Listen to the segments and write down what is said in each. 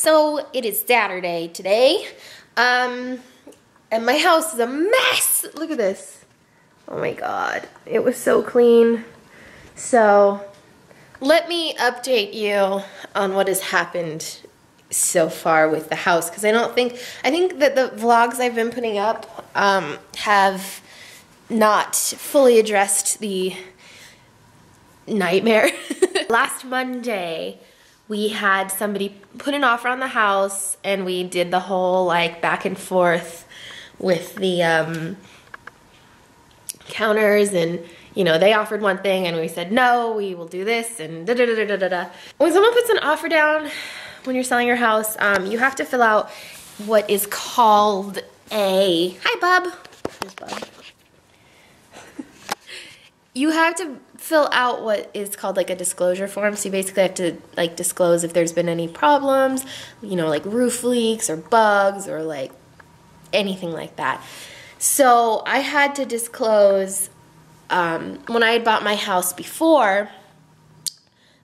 So it is Saturday today. Um, and my house is a mess. Look at this. Oh my God. It was so clean. So let me update you on what has happened so far with the house because I don't think I think that the vlogs I've been putting up um, have not fully addressed the nightmare. Last Monday, we had somebody put an offer on the house and we did the whole like back and forth with the um, counters and you know they offered one thing and we said no we will do this and da da da da da da when someone puts an offer down when you're selling your house um, you have to fill out what is called a hi bub. Here's bub you have to fill out what is called like a disclosure form. So you basically have to like disclose if there's been any problems, you know, like roof leaks or bugs or like anything like that. So I had to disclose um, when I had bought my house before,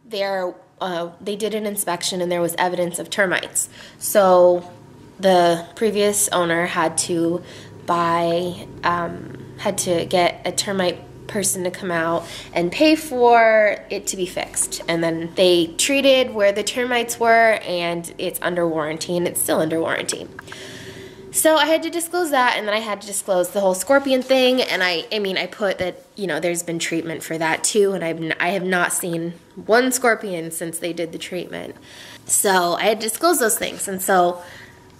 there uh, they did an inspection and there was evidence of termites. So the previous owner had to buy, um, had to get a termite person to come out and pay for it to be fixed. And then they treated where the termites were and it's under warranty and it's still under warranty. So I had to disclose that and then I had to disclose the whole scorpion thing and I I mean I put that you know there's been treatment for that too and I've I have not seen one scorpion since they did the treatment. So I had to disclose those things and so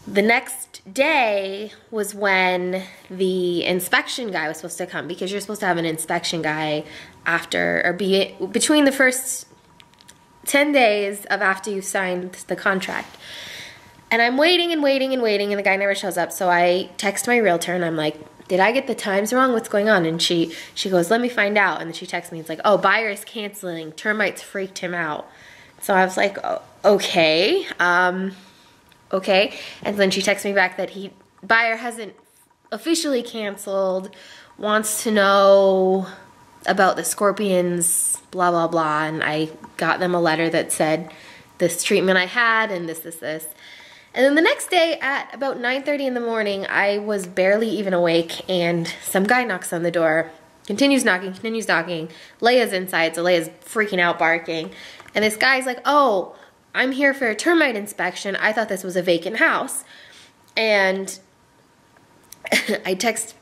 the next day was when the inspection guy was supposed to come because you're supposed to have an inspection guy after or be between the first 10 days of after you signed the contract. And I'm waiting and waiting and waiting and the guy never shows up. So I text my realtor and I'm like, did I get the times wrong? What's going on? And she she goes, let me find out. And then she texts me, it's like, oh, buyer is canceling. Termites freaked him out. So I was like, oh, okay. Um, okay. And then she texts me back that he buyer hasn't officially canceled, wants to know about the scorpions, blah blah blah. And I got them a letter that said this treatment I had and this, this, this. And then the next day at about 9.30 in the morning, I was barely even awake and some guy knocks on the door, continues knocking, continues knocking. Leia's inside, so Leia's freaking out, barking. And this guy's like, oh, I'm here for a termite inspection. I thought this was a vacant house. And I text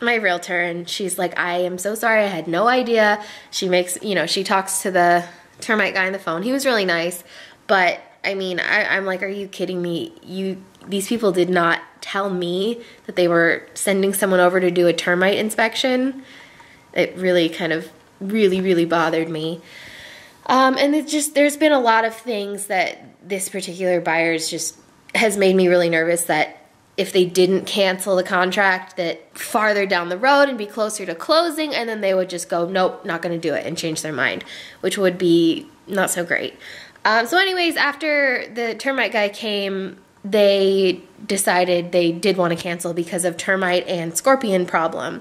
my realtor and she's like, I am so sorry. I had no idea. She makes, you know, she talks to the termite guy on the phone. He was really nice. But I mean, I, am like, are you kidding me? You, these people did not tell me that they were sending someone over to do a termite inspection. It really kind of really, really bothered me. Um, and it's just there's been a lot of things that this particular buyer buyer's just has made me really nervous that if they didn't cancel the contract that farther down the road and be closer to closing and then they would just go nope not going to do it and change their mind which would be not so great. Um, so anyways after the termite guy came they decided they did want to cancel because of termite and scorpion problem.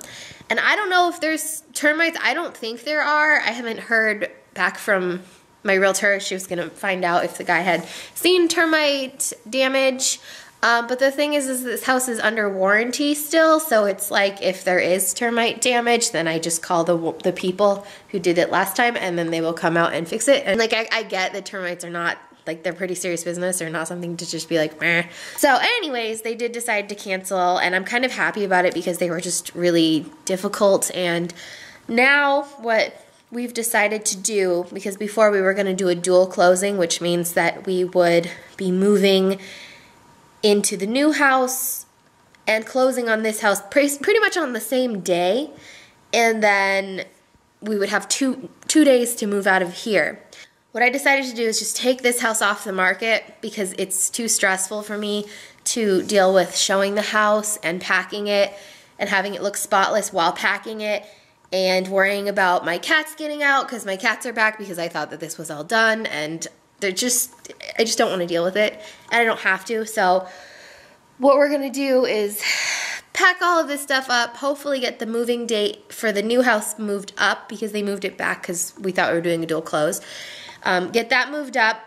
And i don't know if there's termites i don't think there are. I haven't heard back from my realtor. She was going to find out if the guy had seen termite damage. Um, but the thing is, is this house is under warranty still, so it's like if there is termite damage, then I just call the the people who did it last time, and then they will come out and fix it. And like I, I get that termites are not like they're pretty serious business or not something to just be like Meh. so anyways they did decide to cancel and i'm kind of happy about it because they were just really difficult and now what we've decided to do because before we were going to do a dual closing, which means that we would be moving into the new house and closing on this house pretty much on the same day, and then we would have two two days to move out of here. What I decided to do is just take this house off the market because it's too stressful for me to deal with showing the house and packing it and having it look spotless while packing it and worrying about my cats getting out because my cats are back because I thought that this was all done and they're just I just don't want to deal with it and I don't have to so what we're gonna do is pack all of this stuff up hopefully get the moving date for the new house moved up because they moved it back because we thought we were doing a dual close um, get that moved up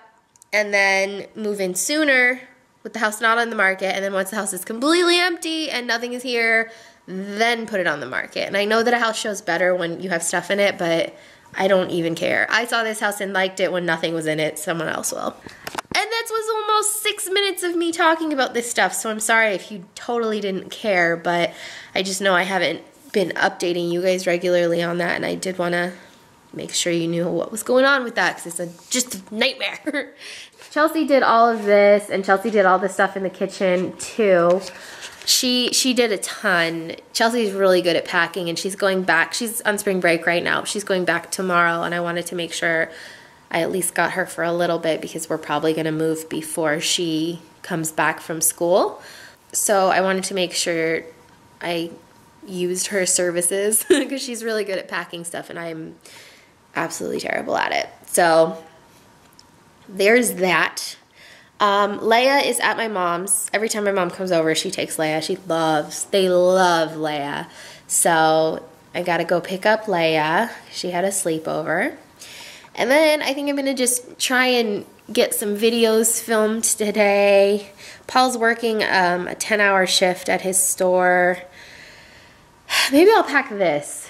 and then move in sooner with the house not on the market. And then once the house is completely empty and nothing is here, then put it on the market. And I know that a house shows better when you have stuff in it, but I don't even care. I saw this house and liked it when nothing was in it. Someone else will. And that was almost six minutes of me talking about this stuff, so I'm sorry if you totally didn't care, but I just know I haven't been updating you guys regularly on that, and I did want to make sure you knew what was going on with that because it's a, just a nightmare. Chelsea did all of this, and Chelsea did all the stuff in the kitchen too. She she did a ton. Chelsea's really good at packing, and she's going back. She's on spring break right now. She's going back tomorrow, and I wanted to make sure I at least got her for a little bit because we're probably going to move before she comes back from school. So I wanted to make sure I used her services because she's really good at packing stuff and I'm absolutely terrible at it. So there's that. Um, Leia is at my mom's. Every time my mom comes over, she takes Leia. She loves, they love Leia. So I gotta go pick up Leia. She had a sleepover. And then I think I'm gonna just try and get some videos filmed today. Paul's working um, a 10 hour shift at his store. Maybe I'll pack this.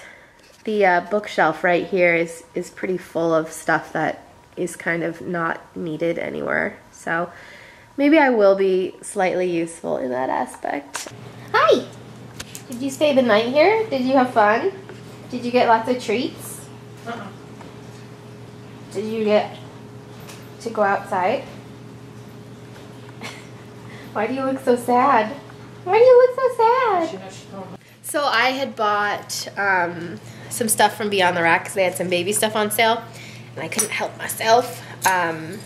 The uh, bookshelf right here is, is pretty full of stuff that is kind of not needed anywhere. So maybe I will be slightly useful in that aspect. Hi! Did you stay the night here? Did you have fun? Did you get lots of treats? Uh -uh. Did you get to go outside? Why do you look so sad? Why do you look so sad? So I had bought um, some stuff from Beyond the Rack because they had some baby stuff on sale and I couldn't help myself. Um,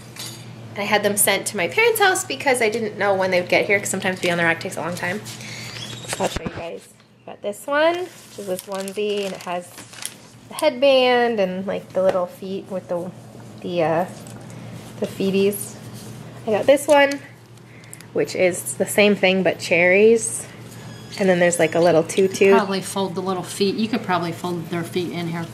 I had them sent to my parents' house because I didn't know when they would get here because sometimes Beyond the Rack takes a long time. So I'll show you guys. Got this one, which is this onesie and it has the headband and like the little feet with the the uh, the feeties. I got this one, which is the same thing but cherries. And then there's like a little tutu. Probably fold the little feet. You could probably fold their feet in here.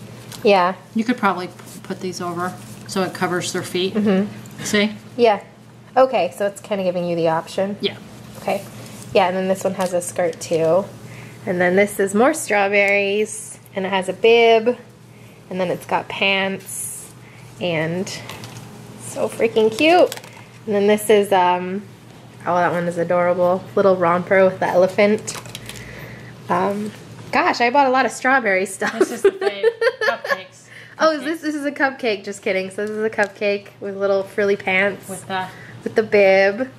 Yeah. You could probably put these over so it covers their feet. Mm-hmm. See? Yeah. Okay, so it's kind of giving you the option. Yeah. Okay. Yeah, and then this one has a skirt too. And then this is more strawberries, and it has a bib, and then it's got pants, and so freaking cute. And then this is, um, oh, that one is adorable. Little romper with the elephant. Um, gosh, I bought a lot of strawberry stuff. This is the thing. Oh, is this this is a cupcake? Just kidding. So this is a cupcake with little frilly pants with the with the bib.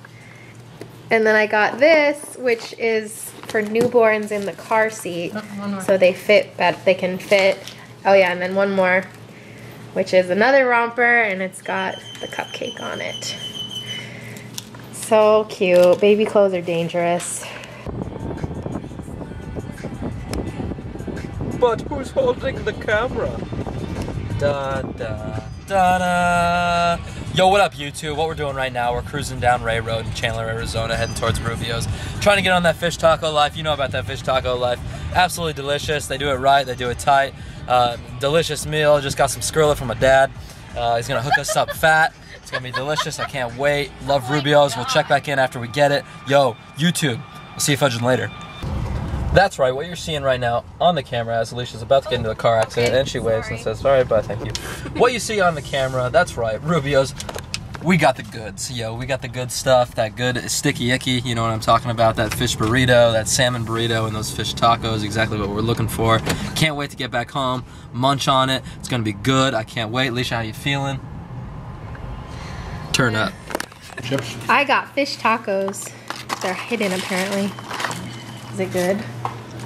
And then I got this, which is for newborns in the car seat, oh, so they fit. But they can fit. Oh yeah, and then one more, which is another romper, and it's got the cupcake on it. So cute. Baby clothes are dangerous. But who's holding the camera? Da da da da. Yo, what up, YouTube? What we're doing right now, we're cruising down Ray Road in Chandler, Arizona, heading towards Rubio's. Trying to get on that fish taco life. You know about that fish taco life. Absolutely delicious. They do it right, they do it tight. Uh, delicious meal. Just got some Skrilla from my dad. Uh, he's gonna hook us up fat. It's gonna be delicious. I can't wait. Love Rubio's. We'll check back in after we get it. Yo, YouTube. I'll see you fudging later. That's right, what you're seeing right now on the camera as Alicia's about to get into a car oh, accident and she waves and says, sorry, but thank you. what you see on the camera, that's right, Rubio's, we got the goods, yo. We got the good stuff, that good sticky icky, you know what I'm talking about, that fish burrito, that salmon burrito, and those fish tacos, exactly what we're looking for. Can't wait to get back home, munch on it. It's gonna be good, I can't wait. Alicia, how you feeling? Turn up. I got fish tacos. They're hidden apparently. Is it good?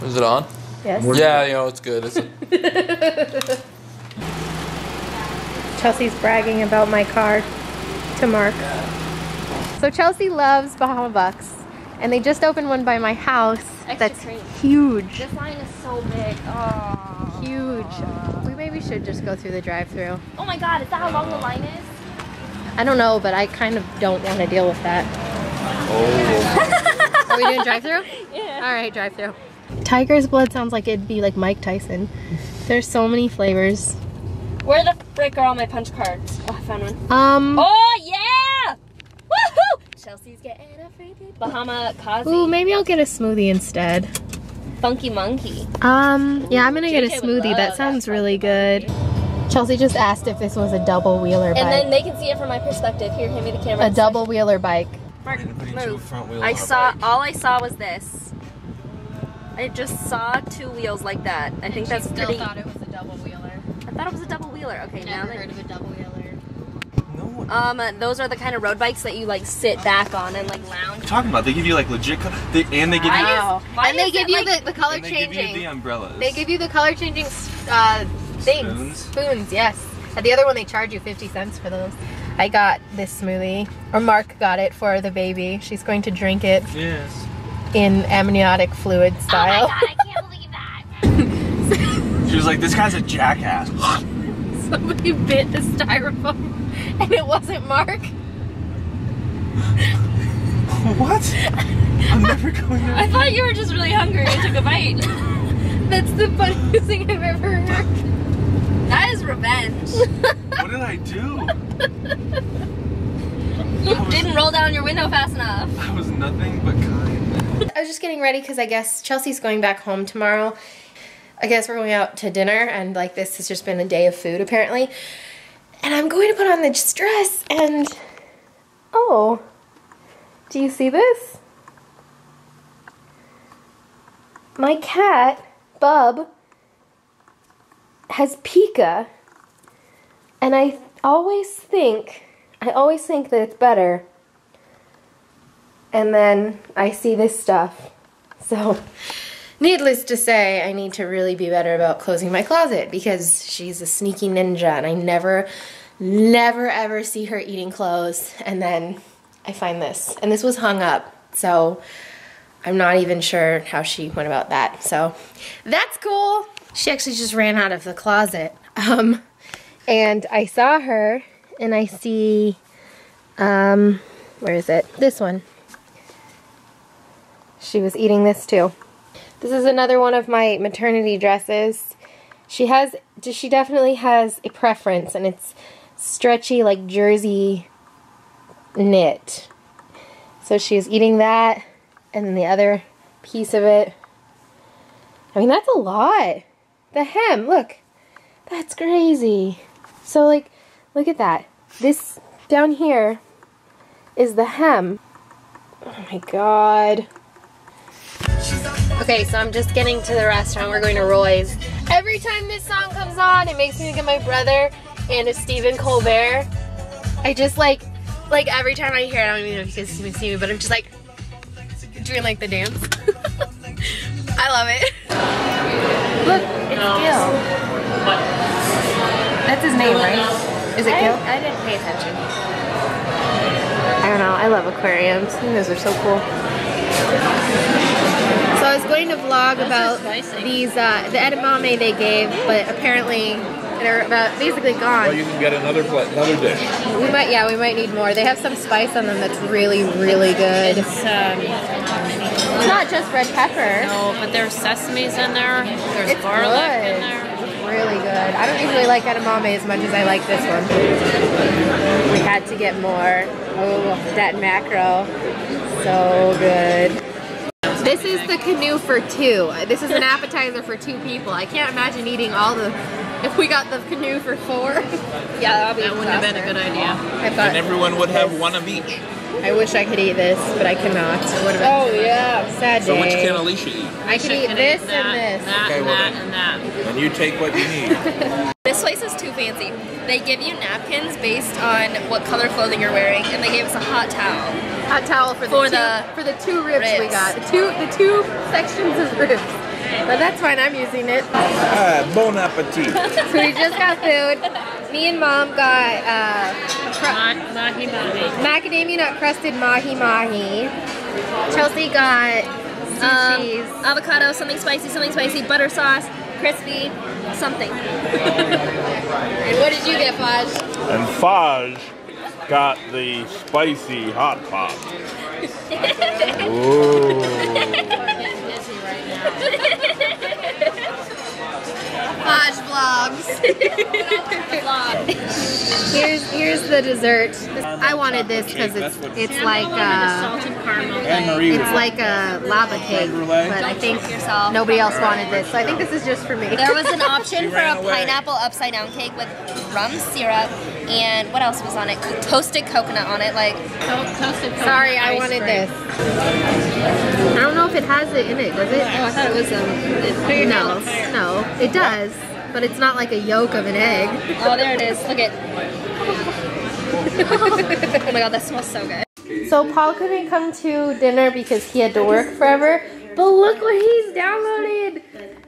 Is it on? Yes. Yeah, you know, it's good. It's Chelsea's bragging about my car to Mark. So Chelsea loves Bahama Bucks, and they just opened one by my house. Extra that's cream. huge. This line is so big. Oh. Huge. We maybe should just go through the drive-through. Oh my god, is that how long the line is? I don't know, but I kind of don't want to deal with that. oh. Are we doing drive-through? Yeah. All right, drive-through. Tiger's blood sounds like it'd be like Mike Tyson. There's so many flavors. Where the frick are all my punch cards? Oh, I found one. Um, Oh, yeah! Chelsea's getting a free Bahama Kazi. Ooh, maybe I'll get a smoothie instead. Funky Monkey. Um, yeah, I'm gonna get a smoothie. love That that sounds really good. Chelsea just asked if this was a double wheeler And then they can see it from my perspective. Here, hand me the camera. A double wheeler bike. Mark, move. I saw, bike. all I saw was this. I just saw two wheels like that. I think that's pretty. Thought it was a double wheeler. I thought it was a double wheeler. Okay, now that. of a double wheeler. No. Um, uh, those are the kind of road bikes that you like sit back on and like lounge. You're talking about? They give you like legit, co- they, and they give you, Wow. why And they is give it, you like- the, the color and they give you the umbrellas. They give you the color changing uh, things. Spoons? Spoons, yes. At the other one, they charge you 50 cents for those. I got this smoothie, or Mark got it for the baby. She's going to drink it Yes. In amniotic fluid Oh style. I can't believe that. She was like, this guy's a jackass. Somebody bit the styrofoam, and it wasn't Mark. what? I'm never going to. I thought you were just really hungry and took a bite. That's the funniest thing I've ever heard. that is revenge. What did I do? You didn't roll down your window fast enough. I was nothing but kind. I was just getting ready because I guess Chelsea's going back home tomorrow. I guess we're going out to dinner, and like this has just been a day of food apparently. And I'm going to put on this dress, and oh, do you see this? My cat, Bub, has pica, and I always think, I always think that it's better and then I see this stuff. So, needless to say, I need to really be better about closing my closet because she's a sneaky ninja and I never, never ever see her eating clothes. And then I find this, and this was hung up. So, I'm not even sure how she went about that. So, that's cool. She actually just ran out of the closet. Um, and I saw her, and I see, um, where is it? This one. She was eating this too. This is another one of my maternity dresses. She has, she definitely has a preference, and it's stretchy, like jersey knit. So she was eating that, and then the other piece of it. I mean, that's a lot. The hem, look, that's crazy. So, like, look at that. This down here is the hem. Oh my god. Okay, so I'm just getting to the restaurant. We're going to Roy's. Every time this song comes on, it makes me think of my brother and of Stephen Colbert. I just like, like every time I hear it, I don't even know if you guys can see me, but I'm just like doing like the dance. I love it. Look, it's Gil. That's his name, right? Is it Gil? I didn't pay attention. I don't know. I love aquariums. I think those are so cool. So I was going to vlog about these uh, the edamame they gave, but apparently they're about basically gone. Well, you can get another pla- another dish. We might, yeah, we might need more. They have some spice on them that's really, really good. It's, um, It's not just red pepper. no, but there's sesames in there. There's It's garlic good. in there. It's really good. I don't usually like edamame as much as I like this one. We had to get more. Oh, that macro. So good. This is the canoe for two. This is an appetizer for two people. I can't imagine eating all the. If we got the canoe for four, yeah, that'll be. That wouldn't have been a good idea. I thought. And everyone would have one of each. I wish I could eat this, but I cannot. Oh yeah, sad day. So which day. can Alicia eat? I can eat this eat and this. That, Okay, well that, and that. And you take what you need. This place is too fancy. They give you napkins based on what color clothing you're wearing, and they gave us a hot towel. hot towel for the For two, the for the two ribs, we got. The two the two sections of ribs. But that's fine. I'm using it. Ah, bon appetit. So we just got food. Me and mom got uh, Ma- Mahi mahi. macadamia nut crusted mahi mahi. Chelsea got Um, cheese. avocado, something spicy, something spicy, butter sauce, crispy, something. And what did you get, Fudge? And Faj got the spicy hot pot. Ooh. Getting dizzy right now. Hodge vlogs. Here's here's the dessert. I wanted this because it's it's like uh, Salt and caramel. Anne Marie it's like a lava cake, but I think nobody else wanted this, so I think this is just for me. There was an option for a pineapple upside down cake with rum syrup and what else was on it? Toasted coconut on it. Like toasted coconut Sorry, I wanted this. I don't know if it has it in it, does it? oh, I thought it was um. Put No, no, it does, but it's not like a yolk of an egg. Oh, there it is. Look at. oh my god, that smells so good. So Paul couldn't come to dinner because he had to work forever. But look what he's downloaded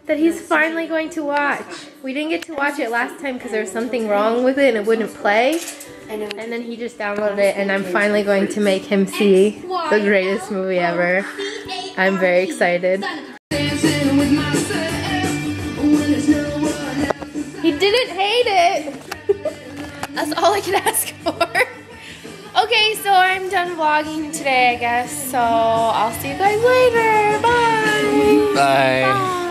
that he's finally going to watch. We didn't get to watch it last time because there was something wrong with it and it wouldn't play. And then he just downloaded it and I'm finally going to make him see the greatest movie ever. I'm very excited. hate it. That's all I can ask for. Okay, so I'm done vlogging today, I guess. So I'll see you guys later. Bye. Bye. Bye.